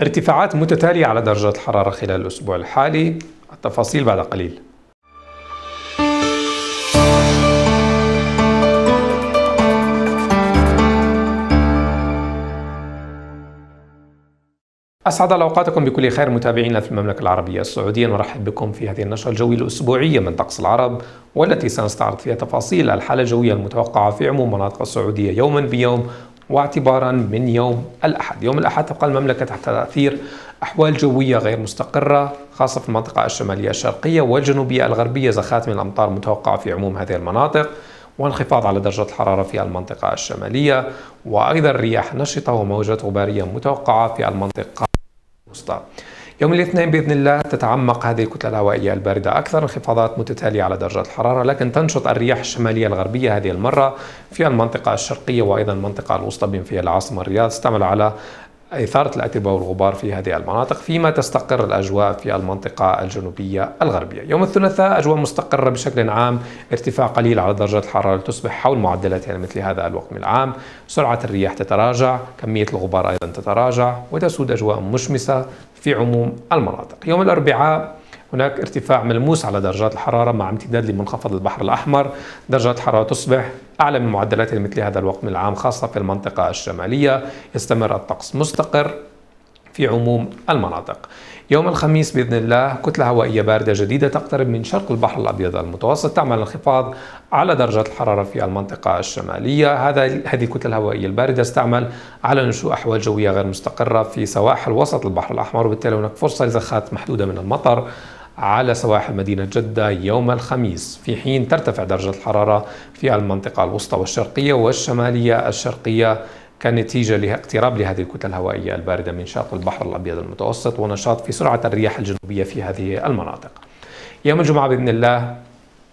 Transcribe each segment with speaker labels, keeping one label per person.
Speaker 1: ارتفاعات متتالية على درجات الحرارة خلال الأسبوع الحالي. التفاصيل بعد قليل. أسعد الله أوقاتكم بكل خير متابعينا في المملكة العربية السعودية. نرحب بكم في هذه النشرة الجوية الأسبوعية من طقس العرب والتي سنستعرض فيها تفاصيل الحالة الجوية المتوقعة في عموم مناطق السعودية يوما بيوم واعتبارا من يوم الأحد. يوم الأحد تبقى المملكة تحت تأثير أحوال جوية غير مستقرة خاصة في المنطقة الشمالية الشرقية والجنوبية الغربية زخات من الأمطار متوقعة في عموم هذه المناطق وانخفاض على درجة الحرارة في المنطقة الشمالية وأيضا رياح نشطة وموجات غبارية متوقعة في المنطقة الوسطى. يوم الاثنين بإذن الله تتعمق هذه الكتلة الهوائية الباردة أكثر انخفاضات متتالية على درجات الحرارة لكن تنشط الرياح الشمالية الغربية هذه المرة في المنطقة الشرقية وأيضا المنطقة الوسطى بما فيها العاصمة الرياض استعمل على إثارة الأتربة والغبار في هذه المناطق فيما تستقر الأجواء في المنطقة الجنوبية الغربية. يوم الثلاثاء أجواء مستقرة بشكل عام ارتفاع قليل على درجات الحرارة تصبح حول معدلات يعني مثل هذا الوقت من العام. سرعة الرياح تتراجع كمية الغبار أيضا تتراجع وتسود أجواء مشمسة في عموم المناطق. يوم الأربعاء هناك ارتفاع ملموس على درجات الحرارة مع امتداد لمنخفض البحر الأحمر. درجات الحرارة تصبح أعلى من معدلات مثل هذا الوقت من العام خاصة في المنطقة الشمالية. يستمر الطقس مستقر في عموم المناطق. يوم الخميس بإذن الله كتلة هوائية باردة جديدة تقترب من شرق البحر الأبيض المتوسط تعمل انخفاض على درجات الحرارة في المنطقة الشمالية. هذا هذه الكتلة الهوائية الباردة استعمل على نشوء أحوال جوية غير مستقرة في سواحل وسط البحر الأحمر. وبالتالي هناك فرصة لزخات محدودة من المطر. على سواحل مدينة جدة يوم الخميس في حين ترتفع درجة الحرارة في المنطقة الوسطى والشرقية والشمالية الشرقية كنتيجة لاقتراب لهذه الكتل الهوائية الباردة من شاطئ البحر الأبيض المتوسط ونشاط في سرعة الرياح الجنوبية في هذه المناطق. يوم الجمعة بإذن الله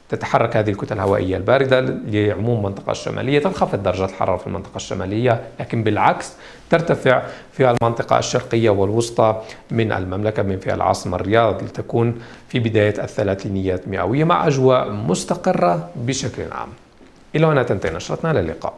Speaker 1: تتحرك هذه الكتل الهوائية الباردة لعموم المنطقة الشمالية تنخفض درجات الحرارة في المنطقة الشمالية لكن بالعكس ترتفع في المنطقة الشرقية والوسطى من المملكة من فيها العاصمة الرياض لتكون في بداية الثلاثينيات مئوية مع أجواء مستقرة بشكل عام. إلى هنا تنتهي نشرتنا للقاء